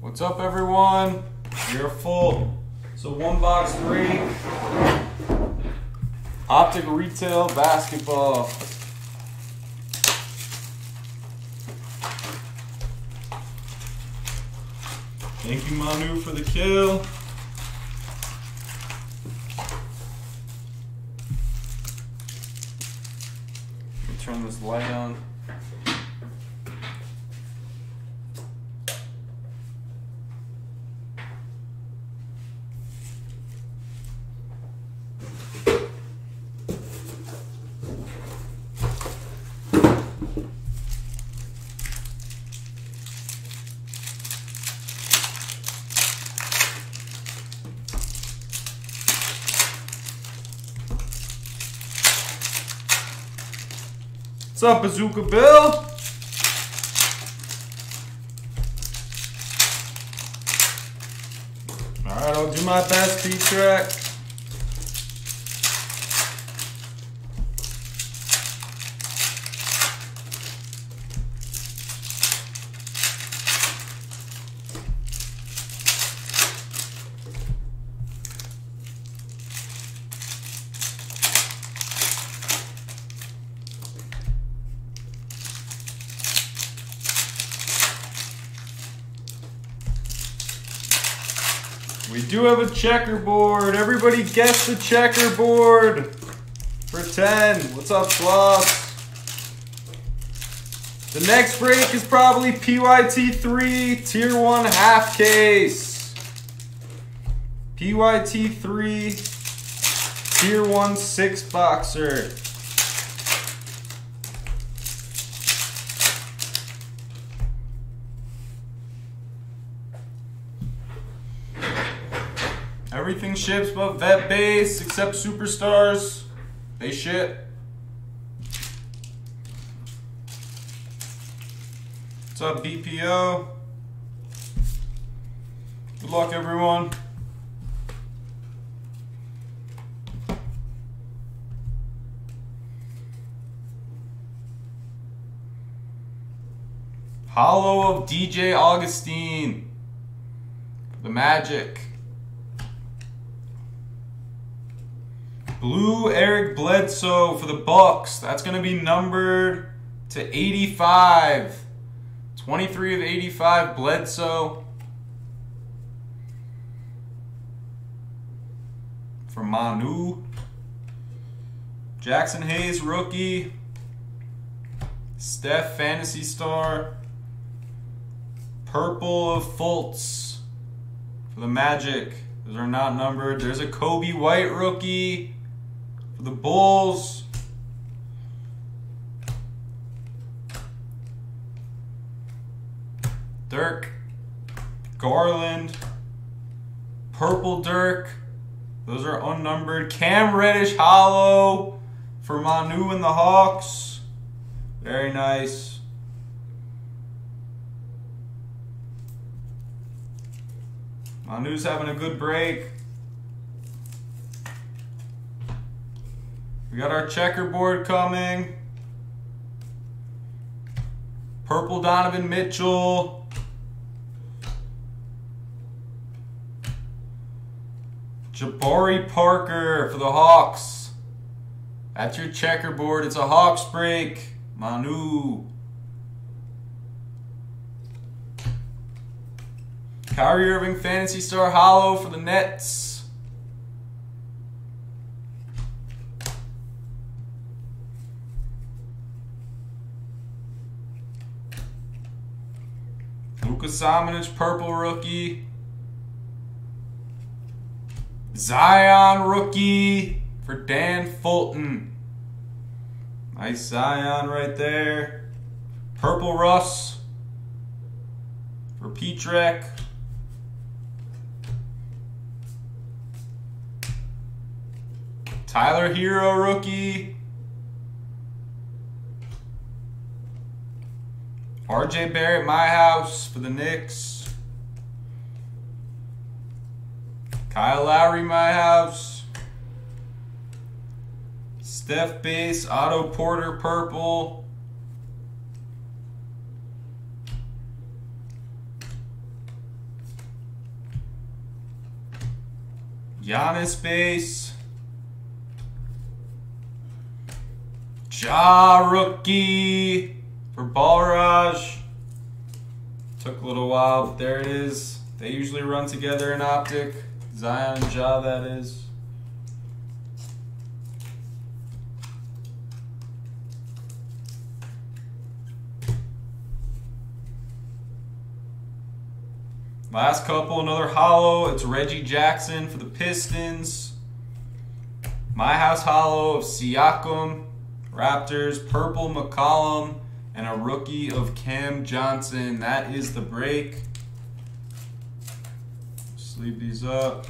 What's up, everyone? You're full. So one box three. Optic retail basketball. Thank you, Manu, for the kill. Turn this light on. What's up, Bazooka Bill? Alright, I'll do my best, P-Track. We do have a checkerboard. Everybody guess the checkerboard for 10. What's up, Sloth? The next break is probably PYT3 Tier 1 half case. PYT3 Tier 1 six boxer. Everything ships but vet base except superstars. They shit. What's up, BPO? Good luck, everyone. Hollow of DJ Augustin. The Magic. Blue Eric Bledsoe for the Bucks. That's going to be numbered to 85. 23 of 85 Bledsoe. For Manu. Jaxson Hayes rookie. Steph Fantasy Star. Purple of Fultz for the Magic. Those are not numbered. There's a Coby White rookie the Bulls. Dirk. Garland. Purple Dirk. Those are unnumbered. Cam Reddish Hollow for Manu and the Hawks. Very nice. Manu's having a good break. We got our checkerboard coming. Purple Donovan Mitchell. Jabari Parker for the Hawks. That's your checkerboard. It's a Hawks break. Manu. Kyrie Irving Fantasy Star Hollow for the Nets. Luka Purple Rookie. Zion Rookie for Dan Fulton. Nice Zion right there. Purple Russ for Petrek. Tyler Herro rookie. RJ Barrett, my house for the Knicks. Kyle Lowry, my house. Steph Base, Otto Porter, purple. Giannis base. Ja rookie for Balraj. Took a little while, but there it is. They usually run together in optic. Zion and Ja, that is. Last couple, another hollow. It's Reggie Jackson for the Pistons. My House Hollow of Siakam, Raptors, Purple McCollum, and a rookie of Cam Johnson. That is the break. Sleeve these up.